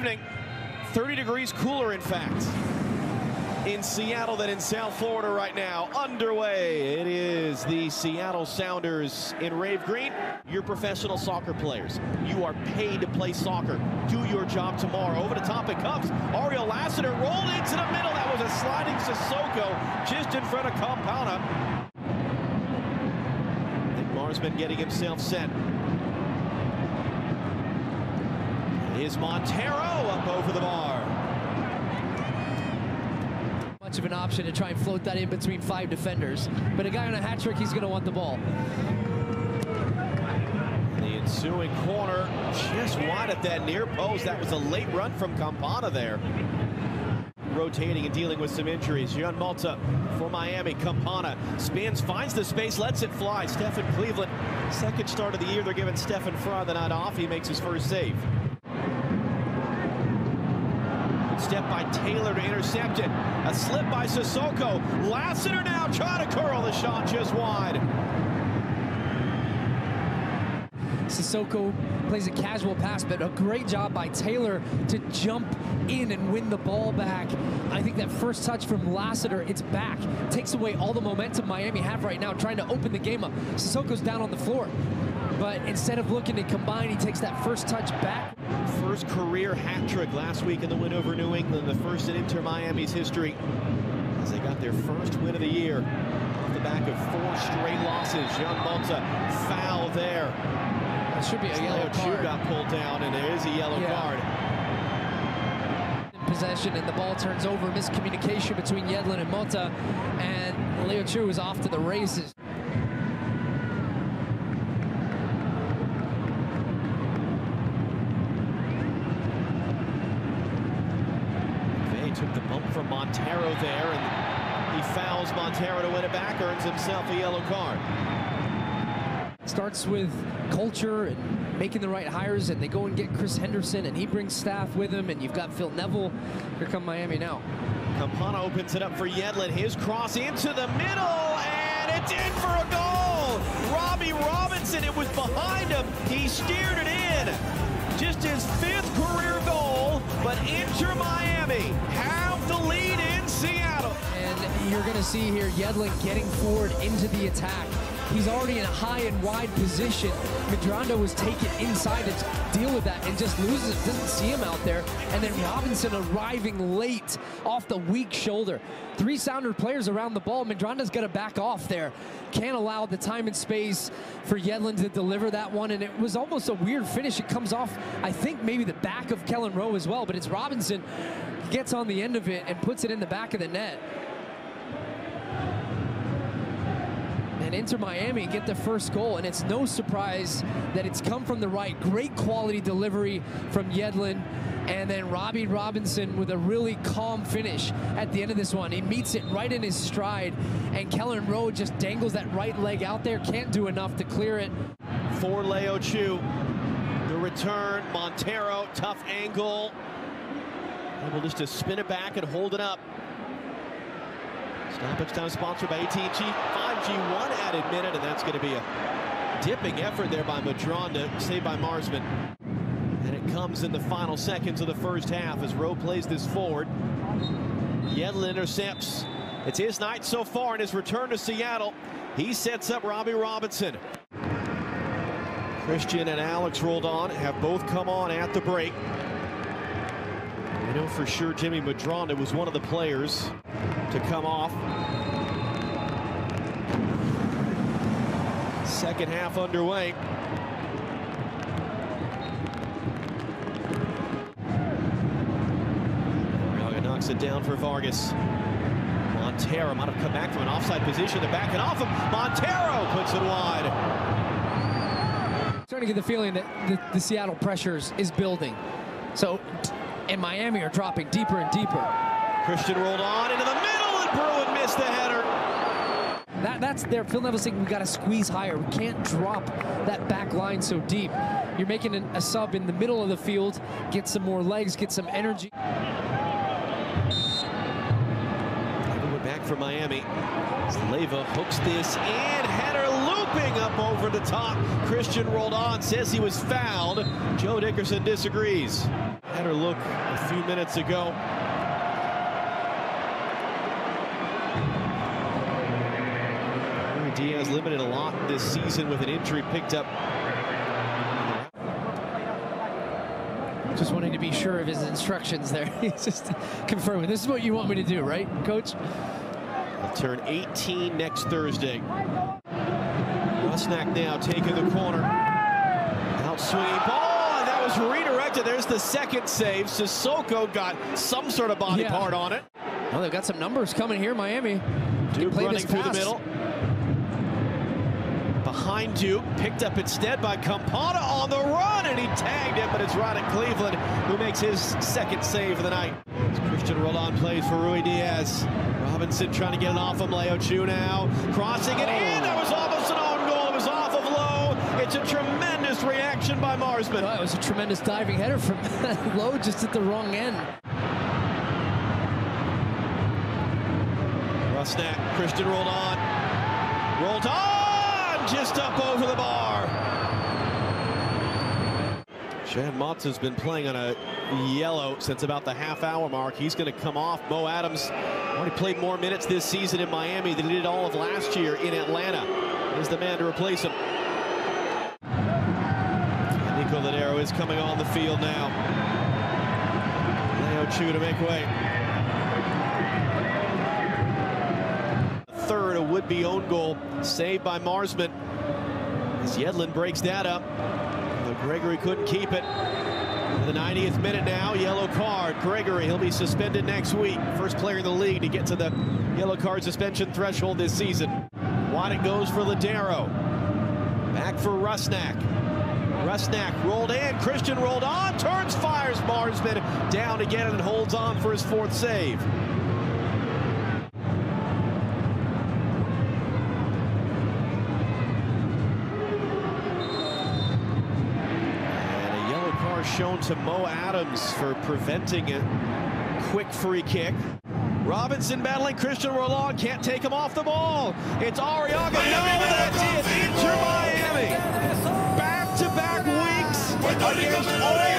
evening. 30 degrees cooler, in fact, in Seattle than in South Florida right now. Underway, it is the Seattle Sounders in Rave Green. You're professional soccer players. You are paid to play soccer. Do your job tomorrow. Over the top it comes. Ariel Lassiter rolled into the middle. That was a sliding Sissoko just in front of Campana. Marsman getting himself set. Is Montero up over the bar. Much of an option to try and float that in between five defenders. But a guy on a hat trick, he's going to want the ball. The ensuing corner just wide at that near post. That was a late run from Campana there. Rotating and dealing with some injuries. Jean Mota for Miami. Campana spins, finds the space, lets it fly. Stefan Cleveland, second start of the year. They're giving Stefan Frei the night off. He makes his first save. Step by Taylor to intercept it. A slip by Sissoko. Lassiter now trying to curl the shot just wide. Sissoko plays a casual pass, but a great job by Taylor to jump in and win the ball back. I think that first touch from Lassiter, it's back. Takes away all the momentum Miami have right now, trying to open the game up. Sissoko's down on the floor. But instead of looking to combine, he takes that first touch back. First career hat trick last week in the win over New England, the first in Inter Miami's history as they got their first win of the year off the back of four straight losses. Jean Mota foul there. It should be a yellow Leo card. Chu got pulled down, and there is a yellow Yeah. card. In possession, and the ball turns over. Miscommunication between Yedlin and Mota, and Leo Chu is off to the races. They took the bump Montero there, and he fouls Montero to win it back, earns himself a yellow card. starts with culture and making the right hires, and they go and get Chris Henderson, and he brings staff with him, and you've got Phil Neville. Here come Miami now. Campana opens it up for Yedlin. His cross into the middle, and it's in for a goal. Robbie Robinson, it was behind him. He steered it in. Just his fifth career goal, but Inter Miami to see here Yedlin getting forward into the attack. He's already in a high and wide position. Medranda was taken inside to deal with that and just loses it. Doesn't see him out there. And then Robinson arriving late off the weak shoulder. Three sounder players around the ball. Medranda's got to back off there. Can't allow the time and space for Yedlin to deliver that one. And it was almost a weird finish. It comes off, I think, maybe the back of Kelyn Rowe as well. But it's Robinson gets on the end of it and puts it in the back of the net. And Inter Miami get the first goal. And it's no surprise that it's come from the right. Great quality delivery from Yedlin. And then Robbie Robinson with a really calm finish at the end of this one. He meets it right in his stride. And Kelyn Rowe just dangles that right leg out there. Can't do enough to clear it. For Leo Chu. The return, Montero, tough angle. Able just to spin it back and hold it up. Stoppage time sponsored by AT&T 5G one added minute, and that's going to be a dipping effort there by Medranda, saved by Marsman. And it comes in the final seconds of the first half as Rowe plays this forward. Yedlin intercepts. It's his night so far in his return to Seattle. He sets up Robbie Robinson. Cristian and Alex Roldan, have both come on at the break. I know for sure Jimmy Medranda was one of the players to come off. Second half underway. Braga knocks it down for Vargas. Montero might have come back from an offside position to back it off him. Montero puts it wide. Starting to get the feeling that the, the Seattle pressures is building. So, and Miami are dropping deeper and deeper. Cristian Roldan into the middle, and Bruin missed the header. That, that's there. Phil Neville's saying we got to squeeze higher. We can't drop that back line so deep. You're making an, a sub in the middle of the field, get some more legs, get some energy. We're back for Miami. Leva hooks this in, header looping up over the top. Cristian Roldan, says he was fouled. Joe Dickerson disagrees. Better look a few minutes ago. Diaz limited a lot this season with an injury picked up. Just wanting to be sure of his instructions there. He's just confirming. This is what you want me to do, right, Coach? He'll turn 18 next Thursday. Rusnak now taking the corner. Out swinging ball, and that was redirected. There's the second save. Sissoko got some sort of body Yeah. part on it. Well, they've got some numbers coming here, Miami. Duke running this through the middle. Behind Duke, picked up instead by Campana on the run, and he tagged it, but it's Roddick Cleveland who makes his second save of the night. As Cristian Roldan plays for Ruidíaz. Robinson trying to get it off him. Leo Chu now crossing it in. That was almost an own goal. It was off of Lowe. It's a tremendous reaction by Marsman. Well, it was a tremendous diving header from Lowe, just at the wrong end. Rusnak, Christian rolled on. Just up over the bar. Shad Motz has been playing on a yellow since about the half hour mark. He's going to come off. Mo Adams already played more minutes this season in Miami than he did all of last year in Atlanta. Is the man to replace him. Nico Lodeiro is coming on the field now. Leo Chu to make way. Third, a would-be own goal saved by Marsman. As Yedlin breaks that up, but Gregore couldn't keep it. The 90th minute now, yellow card. Gregore, he'll be suspended next week. First player in the league to get to the yellow card suspension threshold this season. Wide goes for Lodeiro. Back for Rusnak. Rusnak rolled in, Cristian Roldan, turns, fires Marsman down again and holds on for his fourth save. And a yellow card shown to Mo Adams for preventing a quick free kick. Robinson battling Cristian Roldan, can't take him off the ball. It's Arreaga, no, that's it, Inter Miami. Back-to-back weeks against all the odds.